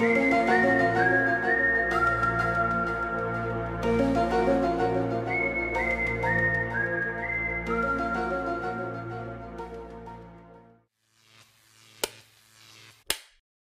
Música